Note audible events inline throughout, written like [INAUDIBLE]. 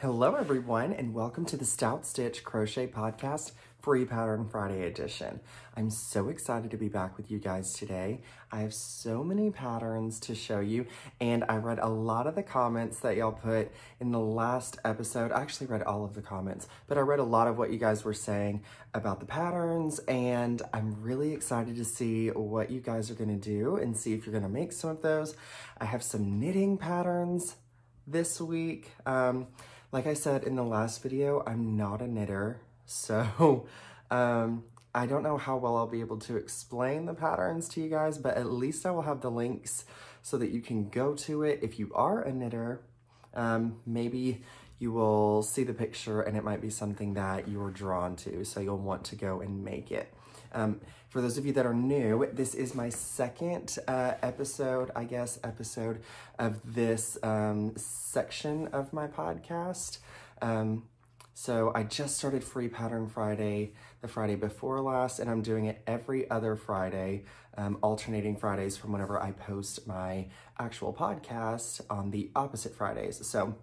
Hello, everyone, and welcome to the Stout Stitch Crochet Podcast Free Pattern Friday edition. I'm so excited to be back with you guys today. I have so many patterns to show you, and I read a lot of the comments that y'all put in the last episode. I actually read all of the comments, but I read a lot of what you guys were saying about the patterns, and I'm really excited to see what you guys are gonna do and see if you're gonna make some of those. I have some knitting patterns this week. Um, like I said in the last video, I'm not a knitter, so [LAUGHS] um, I don't know how well I'll be able to explain the patterns to you guys, but at least I will have the links so that you can go to it. If you are a knitter, um, maybe you will see the picture and it might be something that you're drawn to, so you'll want to go and make it. Um, for those of you that are new, this is my second uh, episode, I guess, episode of this um, section of my podcast. Um, so I just started Free Pattern Friday the Friday before last, and I'm doing it every other Friday, um, alternating Fridays from whenever I post my actual podcast on the opposite Fridays. So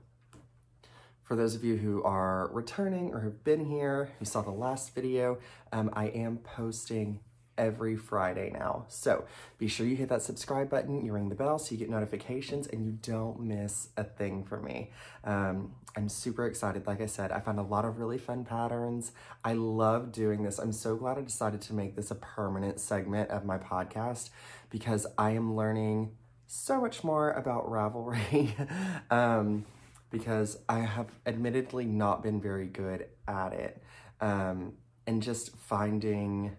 for those of you who are returning or have been here, who saw the last video, um, I am posting every Friday now. So be sure you hit that subscribe button, you ring the bell so you get notifications and you don't miss a thing from me. Um, I'm super excited. Like I said, I found a lot of really fun patterns. I love doing this. I'm so glad I decided to make this a permanent segment of my podcast because I am learning so much more about Ravelry. [LAUGHS] um, because I have admittedly not been very good at it. Um, and just finding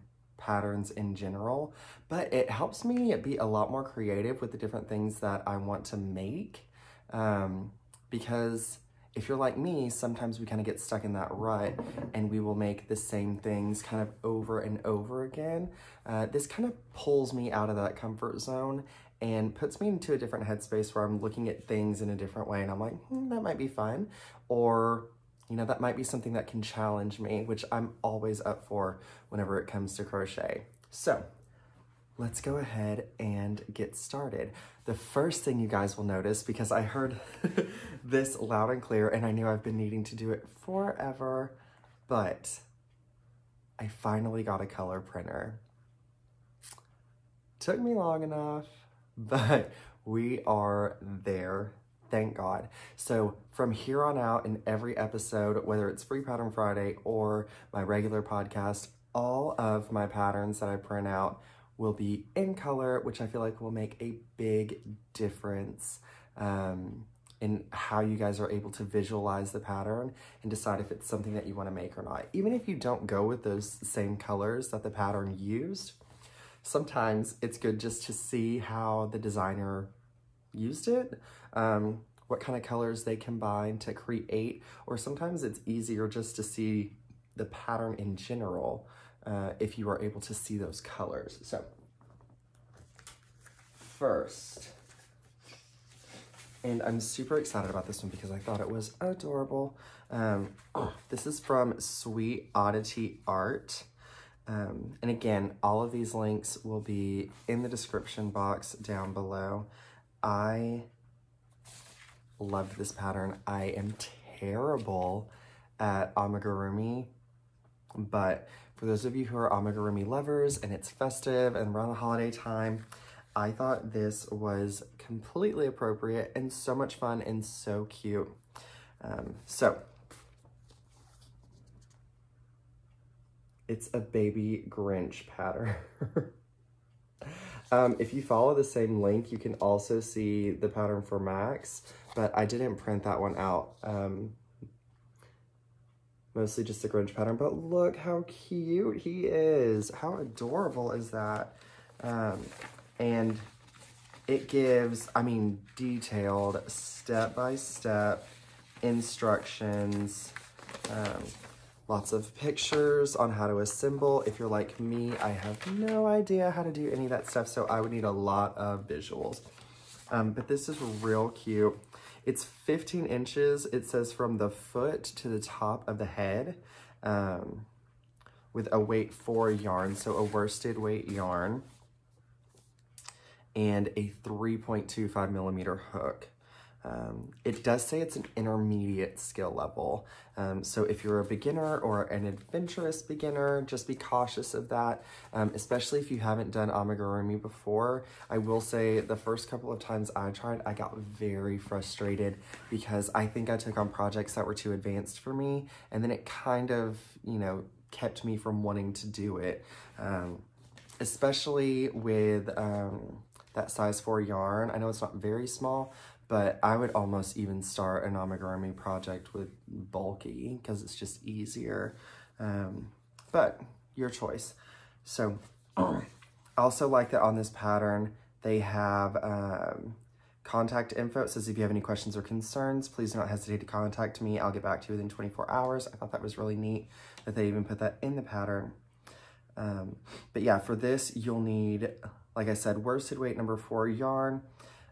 patterns in general, but it helps me be a lot more creative with the different things that I want to make. Um, because if you're like me, sometimes we kind of get stuck in that rut and we will make the same things kind of over and over again. Uh, this kind of pulls me out of that comfort zone and puts me into a different headspace where I'm looking at things in a different way and I'm like, hmm, that might be fun. Or, you know, that might be something that can challenge me, which I'm always up for whenever it comes to crochet. So let's go ahead and get started. The first thing you guys will notice, because I heard [LAUGHS] this loud and clear and I knew I've been needing to do it forever, but I finally got a color printer. Took me long enough, [LAUGHS] but we are there. Thank God. So from here on out in every episode, whether it's Free Pattern Friday or my regular podcast, all of my patterns that I print out will be in color, which I feel like will make a big difference um, in how you guys are able to visualize the pattern and decide if it's something that you want to make or not. Even if you don't go with those same colors that the pattern used, sometimes it's good just to see how the designer used it, um, what kind of colors they combine to create, or sometimes it's easier just to see the pattern in general uh, if you are able to see those colors. So first, and I'm super excited about this one because I thought it was adorable. Um, oh, [CLEARS THROAT] this is from Sweet Oddity Art. Um, and again, all of these links will be in the description box down below. I loved this pattern. I am terrible at amigurumi, but for those of you who are amigurumi lovers and it's festive and around the holiday time, I thought this was completely appropriate and so much fun and so cute. Um, so It's a baby Grinch pattern. [LAUGHS] um, if you follow the same link, you can also see the pattern for Max, but I didn't print that one out. Um, mostly just the Grinch pattern, but look how cute he is. How adorable is that? Um, and it gives, I mean, detailed step-by-step -step instructions. Um, lots of pictures on how to assemble. If you're like me, I have no idea how to do any of that stuff, so I would need a lot of visuals. Um, but this is real cute. It's 15 inches. It says from the foot to the top of the head um, with a weight four yarn, so a worsted weight yarn and a 3.25 millimeter hook. Um, it does say it's an intermediate skill level. Um, so if you're a beginner or an adventurous beginner, just be cautious of that, um, especially if you haven't done amigurumi before. I will say the first couple of times I tried, I got very frustrated because I think I took on projects that were too advanced for me, and then it kind of, you know, kept me from wanting to do it, um, especially with um, that size 4 yarn. I know it's not very small, but I would almost even start an amigurumi project with bulky because it's just easier. Um, but your choice. So I [CLEARS THROAT] also like that on this pattern, they have um, contact info. It says if you have any questions or concerns, please do not hesitate to contact me. I'll get back to you within 24 hours. I thought that was really neat that they even put that in the pattern. Um, but yeah, for this, you'll need, like I said, worsted weight number four yarn,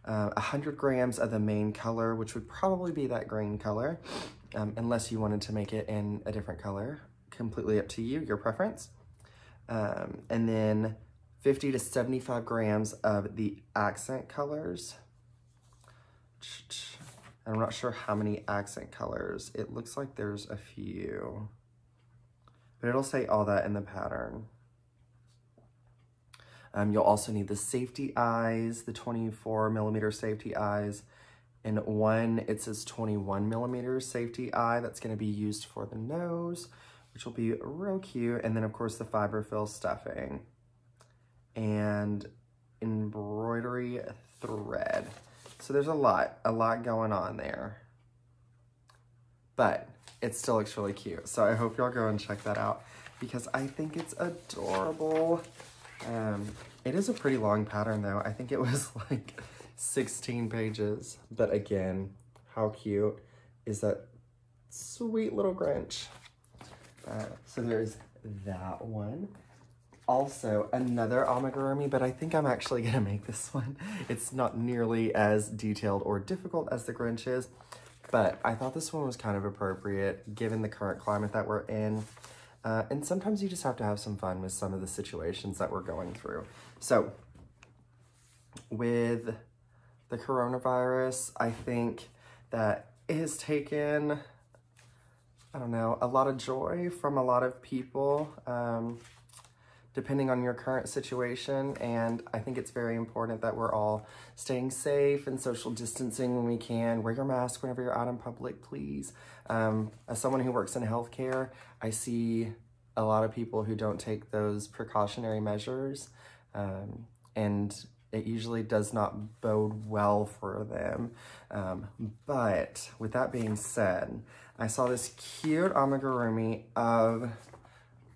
uh, 100 grams of the main color, which would probably be that green color, um, unless you wanted to make it in a different color. Completely up to you, your preference. Um, and then 50 to 75 grams of the accent colors. I'm not sure how many accent colors. It looks like there's a few, but it'll say all that in the pattern. Um, you'll also need the safety eyes, the 24 millimeter safety eyes. And one, it says 21 millimeter safety eye that's gonna be used for the nose, which will be real cute. And then of course the fiberfill stuffing and embroidery thread. So there's a lot, a lot going on there. But it still looks really cute. So I hope y'all go and check that out because I think it's adorable. Um, it is a pretty long pattern though. I think it was [LAUGHS] like 16 pages. But again, how cute is that sweet little Grinch? Uh, so there's that one. Also, another amigurumi, but I think I'm actually gonna [LAUGHS] make this one. It's not nearly as detailed or difficult as the Grinch is, but I thought this one was kind of appropriate given the current climate that we're in. Uh, and sometimes you just have to have some fun with some of the situations that we're going through. So with the coronavirus, I think that it has taken, I don't know, a lot of joy from a lot of people, um, depending on your current situation. And I think it's very important that we're all staying safe and social distancing when we can. Wear your mask whenever you're out in public, please. Um, as someone who works in healthcare, I see a lot of people who don't take those precautionary measures um, and it usually does not bode well for them. Um, but with that being said, I saw this cute amigurumi of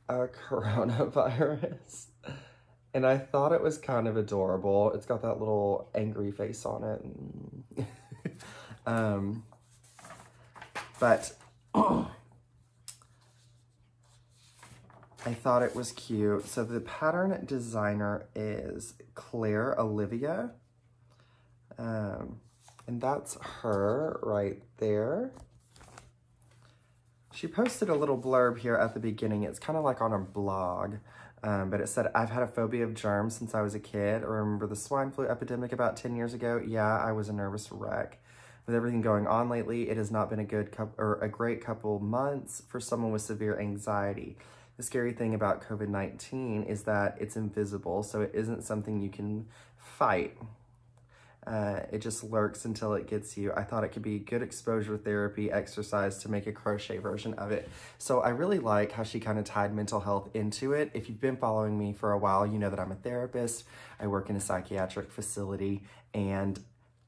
a [LAUGHS] coronavirus. And I thought it was kind of adorable. It's got that little angry face on it. [LAUGHS] um, but [CLEARS THROAT] I thought it was cute. So the pattern designer is Claire Olivia. Um, and that's her right there. She posted a little blurb here at the beginning. It's kind of like on a blog, um, but it said, I've had a phobia of germs since I was a kid. I remember the swine flu epidemic about 10 years ago. Yeah, I was a nervous wreck. With everything going on lately, it has not been a good or a great couple months for someone with severe anxiety. The scary thing about COVID-19 is that it's invisible, so it isn't something you can fight. Uh, it just lurks until it gets you. I thought it could be good exposure therapy exercise to make a crochet version of it. So I really like how she kind of tied mental health into it. If you've been following me for a while, you know that I'm a therapist. I work in a psychiatric facility and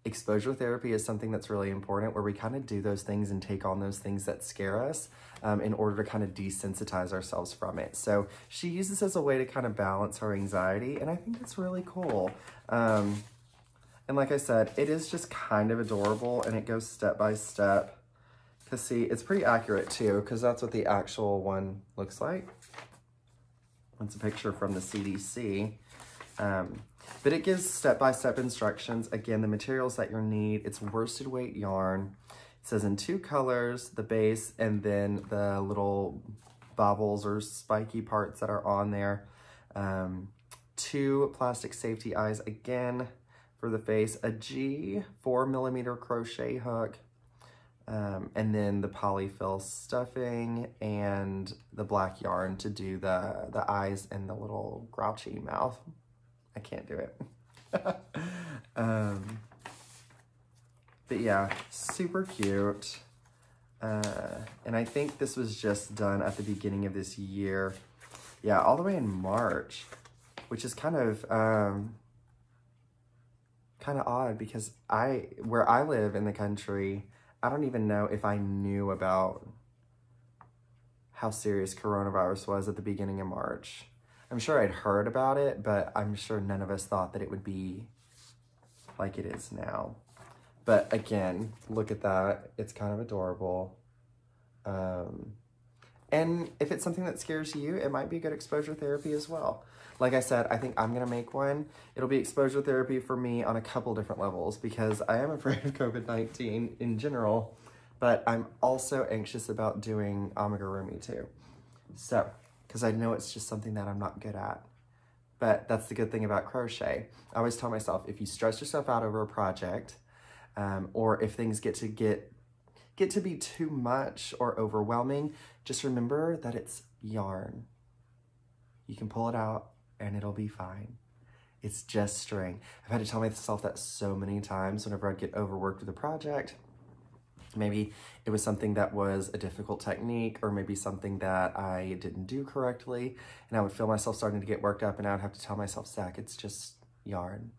exposure therapy is something that's really important where we kind of do those things and take on those things that scare us um, in order to kind of desensitize ourselves from it. So she uses as a way to kind of balance her anxiety and I think that's really cool. Um, and like I said, it is just kind of adorable and it goes step by step. Cause see, it's pretty accurate too, cause that's what the actual one looks like. It's a picture from the CDC. Um, but it gives step-by-step -step instructions. Again, the materials that you'll need, it's worsted weight yarn. It says in two colors, the base, and then the little bobbles or spiky parts that are on there. Um, two plastic safety eyes, again, for the face, a G four millimeter crochet hook, um, and then the polyfill stuffing and the black yarn to do the, the eyes and the little grouchy mouth. I can't do it. [LAUGHS] um, but yeah, super cute. Uh, and I think this was just done at the beginning of this year. Yeah, all the way in March, which is kind of, um, kind of odd because I, where I live in the country, I don't even know if I knew about how serious coronavirus was at the beginning of March. I'm sure I'd heard about it, but I'm sure none of us thought that it would be like it is now. But again, look at that. It's kind of adorable. Um, and if it's something that scares you, it might be good exposure therapy as well. Like I said, I think I'm to make one. It'll be exposure therapy for me on a couple different levels because I am afraid of [LAUGHS] COVID-19 in general, but I'm also anxious about doing amigurumi too. So, because I know it's just something that I'm not good at. But that's the good thing about crochet. I always tell myself, if you stress yourself out over a project, um, or if things get to get get to be too much or overwhelming, just remember that it's yarn. You can pull it out and it'll be fine. It's just string. I've had to tell myself that so many times whenever I'd get overworked with a project. Maybe it was something that was a difficult technique or maybe something that I didn't do correctly and I would feel myself starting to get worked up and I would have to tell myself, Zach, it's just yarn.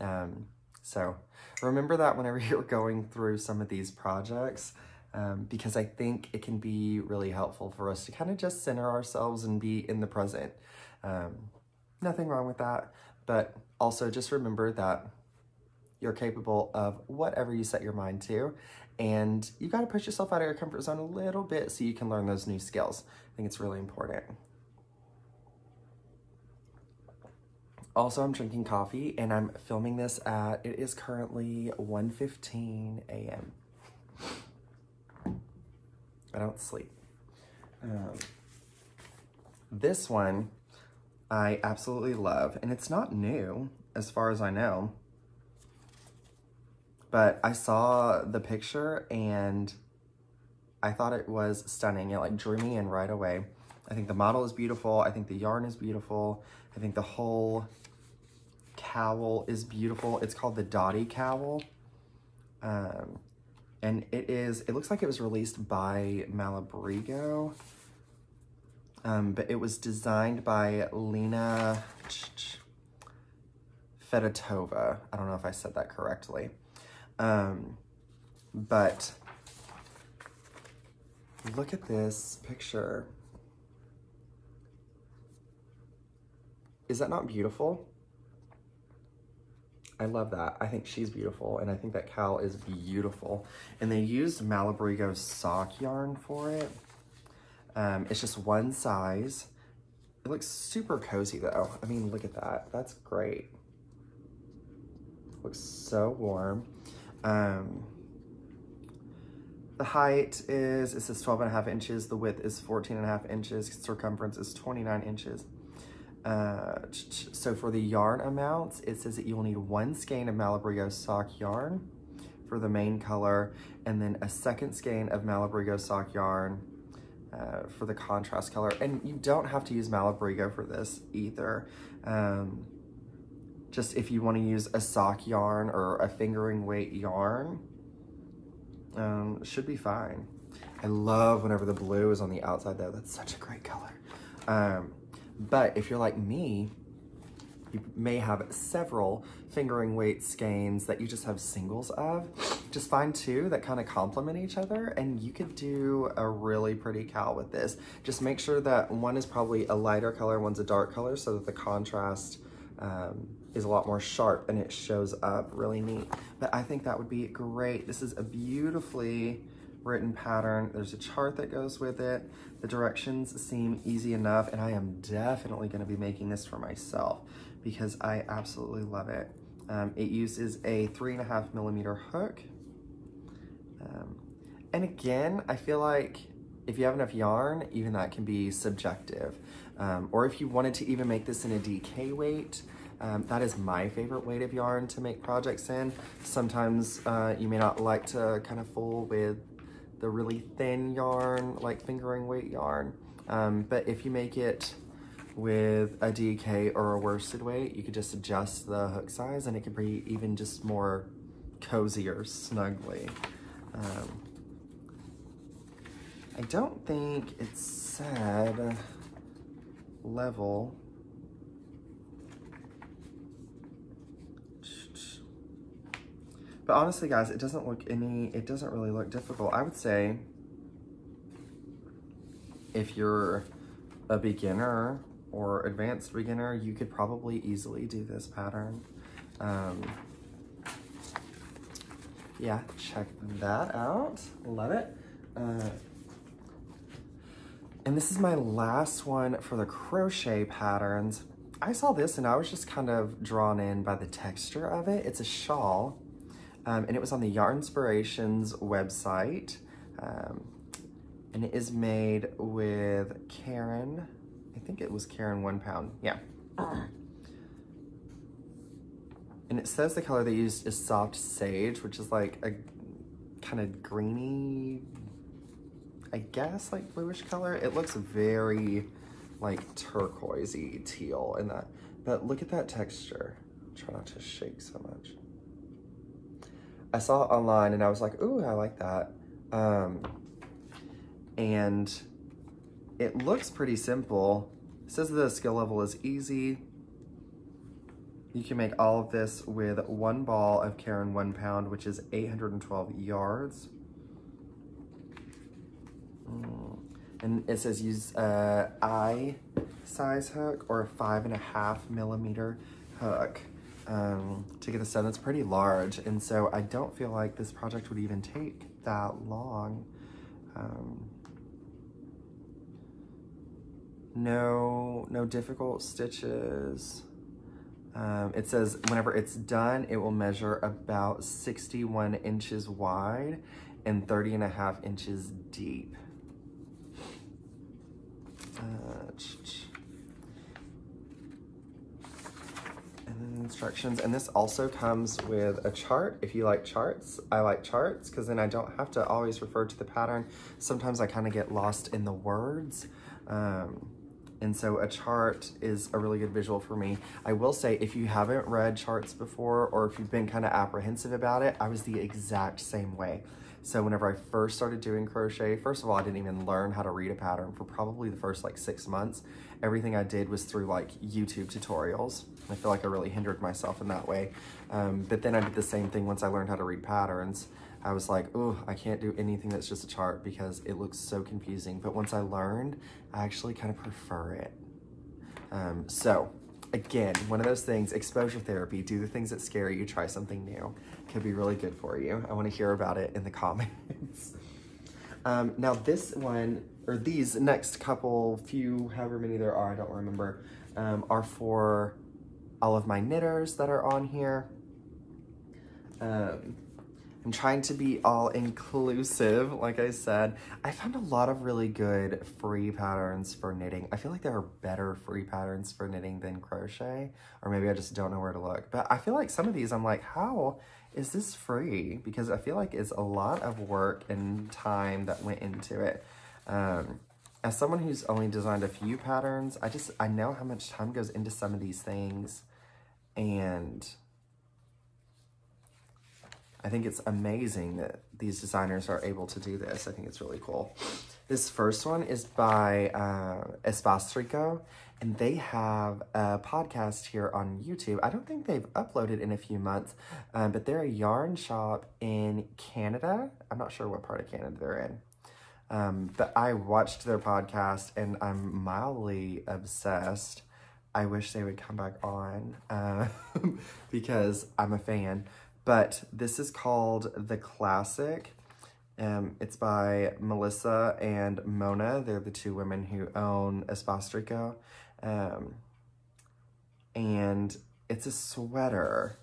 Um, so remember that whenever [LAUGHS] you're going through some of these projects, um, because I think it can be really helpful for us to kind of just center ourselves and be in the present. Um, nothing wrong with that, but also just remember that you're capable of whatever you set your mind to, and you got to push yourself out of your comfort zone a little bit so you can learn those new skills. I think it's really important. Also, I'm drinking coffee and I'm filming this at, it is currently 1.15 a.m. I don't sleep. Um, this one I absolutely love, and it's not new as far as I know. But I saw the picture and I thought it was stunning. It like drew me in right away. I think the model is beautiful. I think the yarn is beautiful. I think the whole cowl is beautiful. It's called the Dotty Cowl. Um, and it is, it looks like it was released by Malabrigo. Um, but it was designed by Lena Fedotova. I don't know if I said that correctly. Um, but look at this picture. Is that not beautiful? I love that. I think she's beautiful, and I think that cowl is beautiful. And they used Malabrigo sock yarn for it. Um, it's just one size. It looks super cozy, though. I mean, look at that. That's great. Looks so warm. Um, the height is, it says 12 and a half inches. The width is 14 and a half inches. Circumference is 29 inches. Uh, so for the yarn amounts, it says that you will need one skein of Malabrigo sock yarn for the main color, and then a second skein of Malabrigo sock yarn uh, for the contrast color. And you don't have to use Malabrigo for this either. Um, just if you want to use a sock yarn or a fingering weight yarn, um, should be fine. I love whenever the blue is on the outside though. That's such a great color. Um, but if you're like me, you may have several fingering weight skeins that you just have singles of. Just find two that kind of complement each other and you could do a really pretty cowl with this. Just make sure that one is probably a lighter color, one's a dark color so that the contrast um, is a lot more sharp and it shows up really neat. But I think that would be great. This is a beautifully written pattern. There's a chart that goes with it. The directions seem easy enough and I am definitely gonna be making this for myself because I absolutely love it. Um, it uses a three and a half millimeter hook. Um, and again, I feel like if you have enough yarn, even that can be subjective. Um, or if you wanted to even make this in a DK weight, Um, that is my favorite weight of yarn to make projects in. Sometimes uh, you may not like to kind of fool with the really thin yarn, like fingering weight yarn. Um, but if you make it with a DK or a worsted weight, you could just adjust the hook size and it could be even just more cozier, snugly. Um, I don't think it said level. But honestly, guys, it doesn't look any, it doesn't really look difficult. I would say if you're a beginner or advanced beginner, you could probably easily do this pattern. Um, yeah, check that out. Love it. Uh, and this is my last one for the crochet patterns. I saw this and I was just kind of drawn in by the texture of it. It's a shawl um, and it was on the Yarnspirations website. Um, and it is made with Caron, I think it was Caron one pound. Yeah. And it says the color they used is soft sage, which is like a kind of greeny, I guess, like bluish color. It looks very like turquoisey teal in that. But look at that texture. Try not to shake so much. I saw it online and I was like, ooh, I like that. Um, and it looks pretty simple. It says the skill level is easy. You can make all of this with one ball of Caron one pound, which is 812 yards. Mm. And it says use a I size hook or a five and a half millimeter hook um, to get this done. It's pretty large. And so I don't feel like this project would even take that long. Um, no, no difficult stitches. Um, it says whenever it's done, it will measure about 61 inches wide and 30 and a half inches deep. Uh, and then instructions. And this also comes with a chart. If you like charts, I like charts because then I don't have to always refer to the pattern. Sometimes I kind of get lost in the words. Um, and so a chart is a really good visual for me. I will say, if you haven't read charts before, or if you've been kind of apprehensive about it, I was the exact same way. So whenever I first started doing crochet, first of all, I didn't even learn how to read a pattern for probably the first like six months. Everything I did was through like YouTube tutorials. I feel like I really hindered myself in that way. Um, but then I did the same thing once I learned how to read patterns. I was like, oh, I can't do anything that's just a chart because it looks so confusing. But once I learned, I actually kind of prefer it. Um, so again, one of those things, exposure therapy, do the things that scare you, try something new. Could be really good for you. I wanna hear about it in the [LAUGHS] comments. um, now this one, or these next couple, few, however many there are, I don't remember, um, are for all of my knitters that are on here. Um, I'm trying to be all inclusive, like I said. I found a lot of really good free patterns for knitting. I feel like there are better free patterns for knitting than crochet, or maybe I just don't know where to look. But I feel like some of these, I'm like, how is this free? Because I feel like it's a lot of work and time that went into it. Um, as someone who's only designed a few patterns, I just, I know how much time goes into some of these things. And I think it's amazing that these designers are able to do this. I think it's really cool. This first one is by uh, Espace Tricot, and they have a podcast here on YouTube. I don't think they've uploaded in a few months, um, but they're a yarn shop in Canada. I'm not sure what part of Canada they're in. Um, but I watched their podcast and I'm mildly obsessed. I wish they would come back on uh, [LAUGHS] because I'm a fan. But this is called The Classic. Um, it's by Melissa and Mona. They're the two women who own Espace Tricot. Um, and it's a sweater.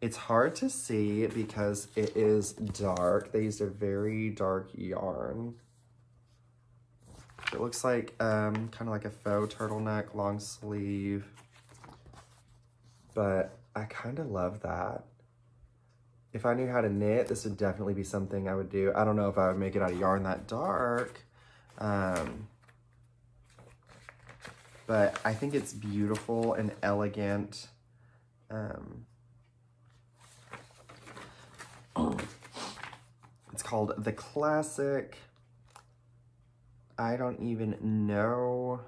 It's hard to see because it is dark. They used a very dark yarn. It looks like um, kind of like a faux turtleneck, long sleeve. but I kind of love that. If I knew how to knit, this would definitely be something I would do. I don't know if I would make it out of yarn that dark. Um, but I think it's beautiful and elegant. Um, [CLEARS THROAT] it's called The Classic. I don't even know.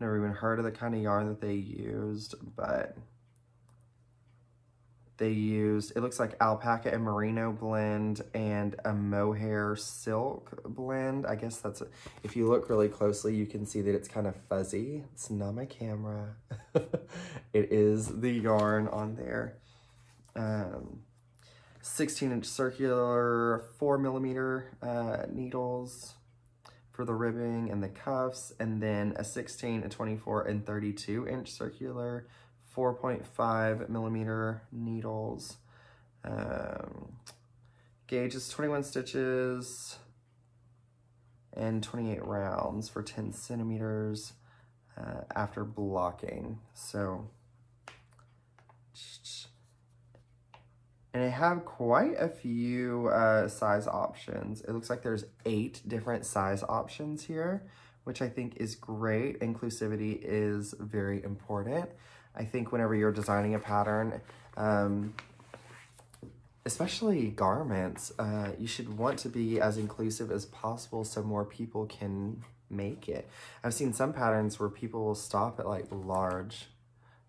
Never even heard of the kind of yarn that they used, but they used, it looks like alpaca and merino blend and a mohair silk blend. I guess that's, a, if you look really closely, you can see that it's kind of fuzzy. It's not my camera. [LAUGHS] it is the yarn on there. Um, 16 inch circular, four millimeter uh, needles for the ribbing and the cuffs, and then a 16, a 24, and 32 inch circular, 4.5 millimeter needles. Um, gauge is 21 stitches and 28 rounds for 10 centimeters uh, after blocking. So, and I have quite a few uh, size options. It looks like there's eight different size options here, which I think is great. Inclusivity is very important. I think whenever you're designing a pattern, um, especially garments, uh, you should want to be as inclusive as possible so more people can make it. I've seen some patterns where people will stop at like large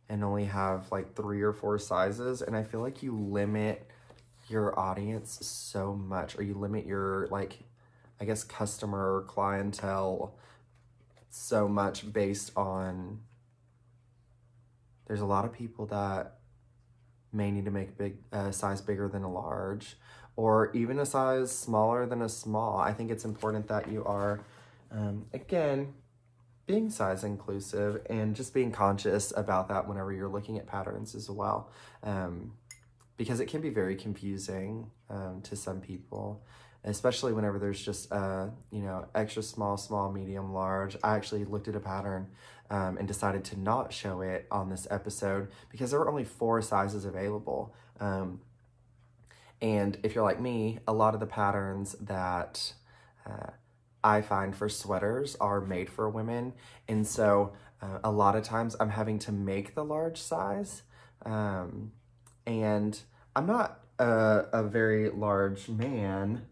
and only have like three or four sizes. And I feel like you limit your audience so much or you limit your like, I guess, customer clientele so much based on there's a lot of people that may need to make big uh, size bigger than a large or even a size smaller than a small. I think it's important that you are, um, again, being size inclusive and just being conscious about that whenever you're looking at patterns as well. Um, because it can be very confusing um, to some people, especially whenever there's just, uh, you know, extra small, small, medium, large. I actually looked at a pattern um, and decided to not show it on this episode because there were only four sizes available. Um, and if you're like me, a lot of the patterns that uh, I find for sweaters are made for women. And so uh, a lot of times I'm having to make the large size. Um, and I'm not a, a very large man,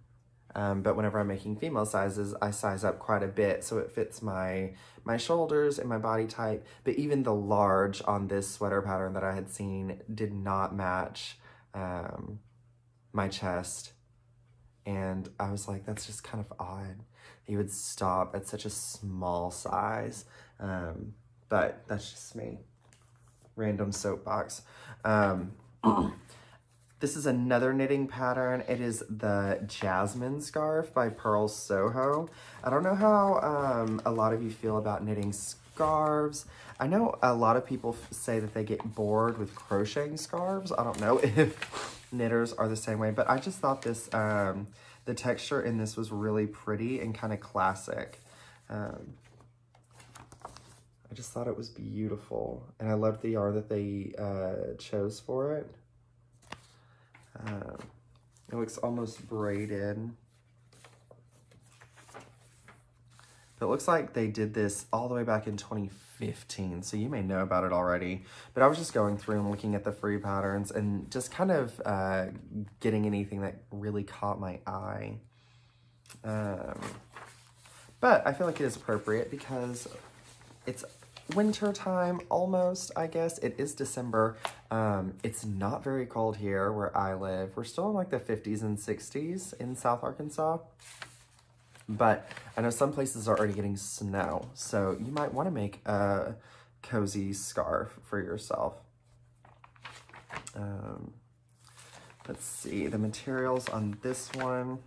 um, but whenever I'm making female sizes, I size up quite a bit so it fits my my shoulders and my body type. But even the large on this sweater pattern that I had seen did not match um, my chest. And I was like, that's just kind of odd. He would stop at such a small size. Um, but that's just me. Random soapbox. [CLEARS THROAT] This is another knitting pattern. It is the Jasmine Scarf by Purl Soho. I don't know how um, a lot of you feel about knitting scarves. I know a lot of people say that they get bored with crocheting scarves. I don't know [LAUGHS] if knitters are the same way, but I just thought this, um, the texture in this was really pretty and kind of classic. Um, I just thought it was beautiful. And I loved the yarn that they uh, chose for it. Um, it looks almost braided. But it looks like they did this all the way back in 2015, so you may know about it already. But I was just going through and looking at the free patterns and just kind of uh, getting anything that really caught my eye. Um, but I feel like it is appropriate because it's winter time almost, I guess. It is December. Um, it's not very cold here where I live. We're still in like the 50s and 60s in South Arkansas. But I know some places are already getting snow. So you might want to make a cozy scarf for yourself. Um, let's see, the materials on this one.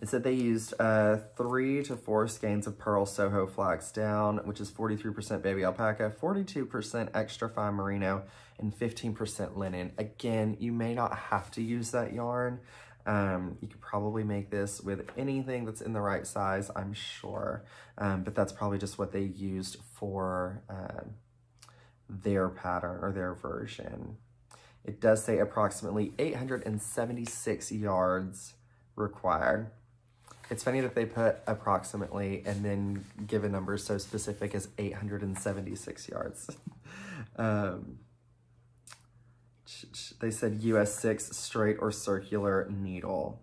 It said they used uh, three to four skeins of Purl Soho flax down, which is 43% baby alpaca, 42% extra fine merino, and 15% linen. Again, you may not have to use that yarn. Um, you could probably make this with anything that's in the right size, I'm sure. Um, but that's probably just what they used for uh, their pattern or their version. It does say approximately 876 yards required. It's funny that they put approximately and then give a number so specific as 876 yards. [LAUGHS] um, they said US 6 straight or circular needle.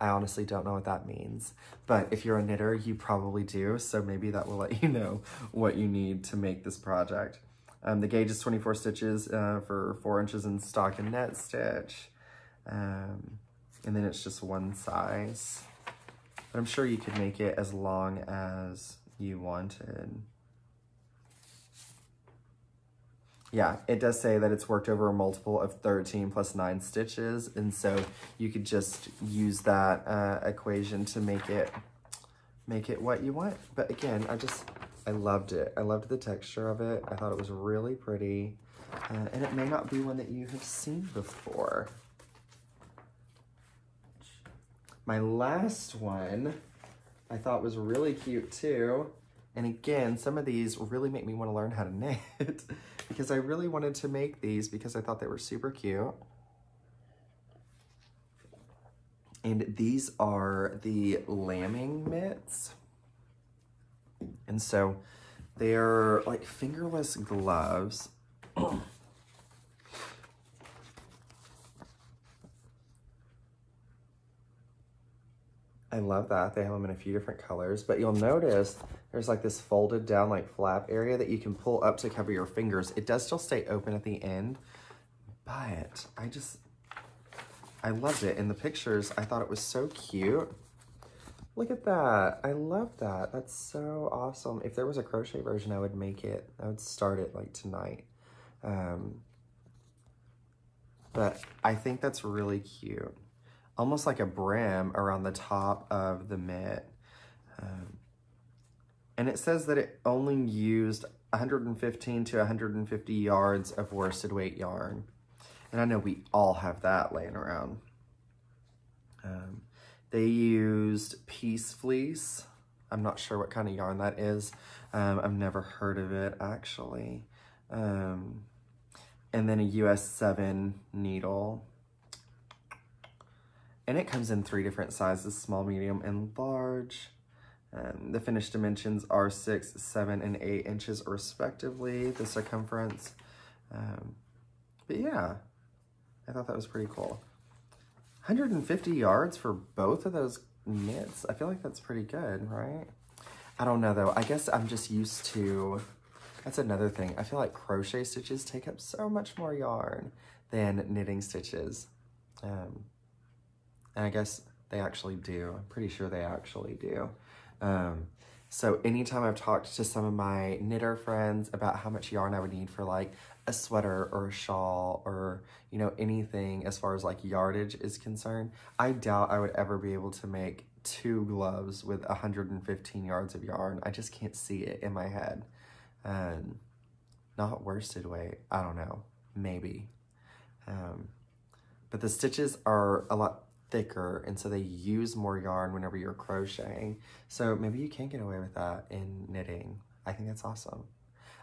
I honestly don't know what that means, but if you're a knitter, you probably do, so maybe that will let [LAUGHS] you know what you need to make this project. Um, the gauge is 24 stitches uh, for 4 inches in stockinette stitch, um, and then it's just one size. But I'm sure you could make it as long as you wanted. Yeah, it does say that it's worked over a multiple of 13 plus 9 stitches, and so you could just use that uh, equation to make it make it what you want. But again, I just, I loved it. I loved the texture of it. I thought it was really pretty, uh, and it may not be one that you have seen before. My last one I thought was really cute too. And again, some of these really make me want to learn how to [LAUGHS] knit because I really wanted to make these because I thought they were super cute. And these are the lambing mitts. And so they're like fingerless gloves. [CLEARS THROAT] I love that. They have them in a few different colors, but you'll notice there's like this folded down like flap area that you can pull up to cover your fingers. It does still stay open at the end, but I just, I loved it. In the pictures, I thought it was so cute. Look at that. I love that. That's so awesome. If there was a crochet version, I would make it. I would start it like tonight. Um, but I think that's really cute almost like a brim around the top of the mitt. Um, and it says that it only used 115 to 150 yards of worsted weight yarn. And I know we all have that laying around. Um, they used Peace Fleece. I'm not sure what kind of yarn that is. Um, I've never heard of it, actually. Um, and then a US 7 needle. And it comes in three different sizes, small, medium, and large. Um, the finished dimensions are six, seven, and eight inches respectively, the circumference. Um, but yeah, I thought that was pretty cool. 150 yards for both of those mitts. I feel like that's pretty good, right? I don't know though. I guess I'm just used to, that's another thing. I feel like crochet stitches take up so much more yarn than knitting stitches. Um, and I guess they actually do. I'm pretty sure they actually do. Um, so anytime I've talked to some of my knitter friends about how much yarn I would need for like a sweater or a shawl or, you know, anything as far as like yardage is concerned, I doubt I would ever be able to make two gloves with 115 yards of yarn. I just can't see it in my head. Um, not worsted weight. I don't know. Maybe. Um, but the stitches are a lot thicker and so they use more yarn whenever you're crocheting. So maybe you can get away with that in knitting. I think that's awesome.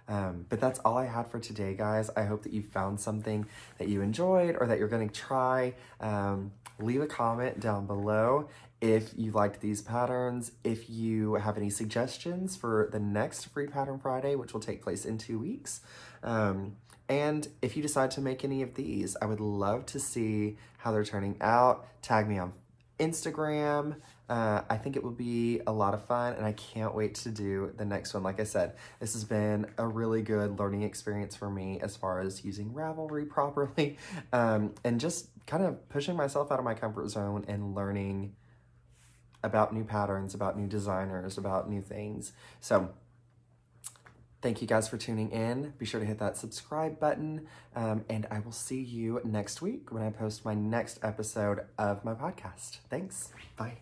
Um, but that's all I had for today, guys. I hope that you found something that you enjoyed or that you're going to try. Um, leave a comment down below if you liked these patterns, if you have any suggestions for the next Free Pattern Friday, which will take place in two weeks. Um, and if you decide to make any of these, I would love to see how they're turning out. Tag me on Instagram. Uh, I think it will be a lot of fun and I can't wait to do the next one. Like I said, this has been a really good learning experience for me as far as using Ravelry [LAUGHS] properly um, and just kind of pushing myself out of my comfort zone and learning about new patterns, about new designers, about new things. So Thank you guys for tuning in. Be sure to hit that subscribe button, um, and I will see you next week when I post my next episode of my podcast. Thanks. Bye.